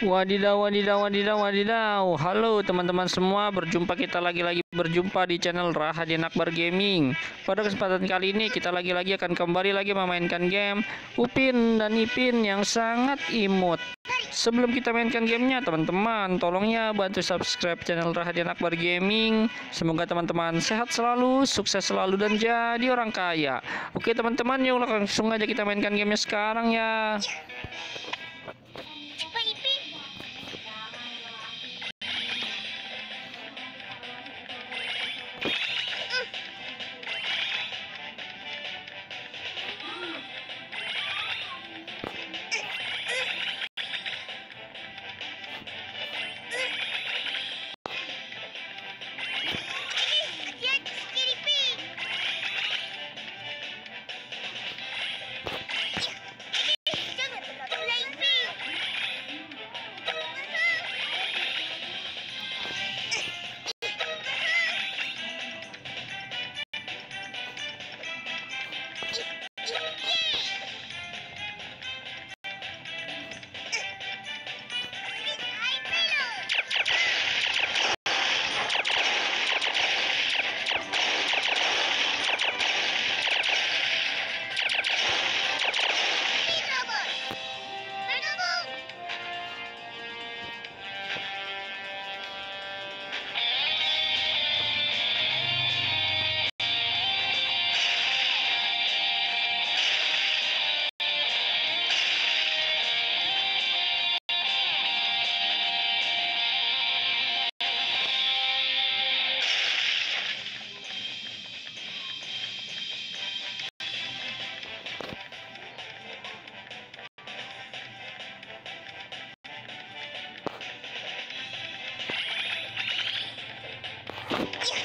Wadidaw, wadidaw, wadidaw, wadidaw. Halo teman-teman semua, berjumpa kita lagi-lagi berjumpa di channel Rahadian Akbar Gaming. Pada kesempatan kali ini kita lagi-lagi akan kembali lagi memainkan game Upin dan Ipin yang sangat imut. Sebelum kita mainkan gamenya, teman-teman, tolong ya bantu subscribe channel Rahadian Akbar Gaming. Semoga teman-teman sehat selalu, sukses selalu, dan jadi orang kaya. Oke teman-teman, yuk langsung aja kita mainkan gamenya sekarang ya. Yeah.